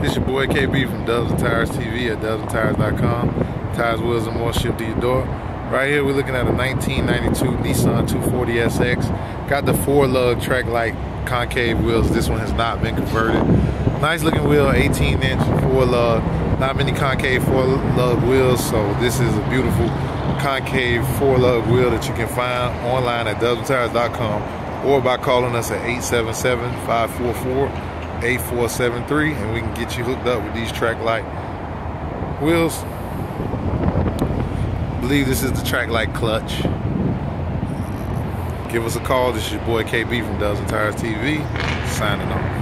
This your boy KB from and Tires TV at dubsandtires.com. Tires, wheels, and more shipped to your door. Right here, we're looking at a 1992 Nissan 240SX. Got the four lug Traklite concave wheels. This one has not been converted. Nice looking wheel, 18 inch, four lug. Not many concave four lug wheels, so this is a beautiful concave four lug wheel that you can find online at dubsandtires.com or by calling us at 877 544 8473 and we can get you hooked up with these Traklite wheels. I believe this is the track light Klutch. Give us a call. This is your boy KB from and Tires TV signing off.